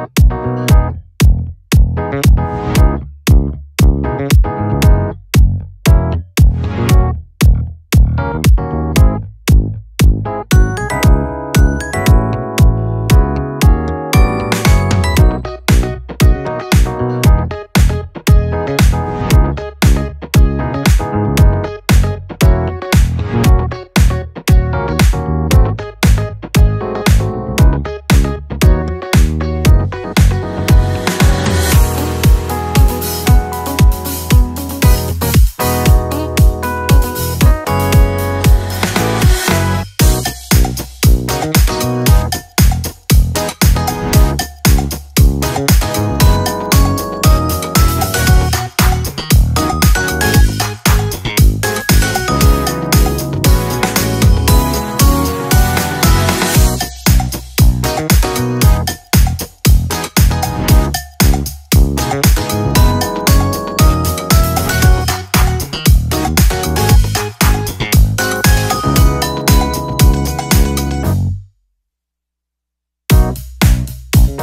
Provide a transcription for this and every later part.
Bye.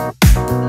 Thank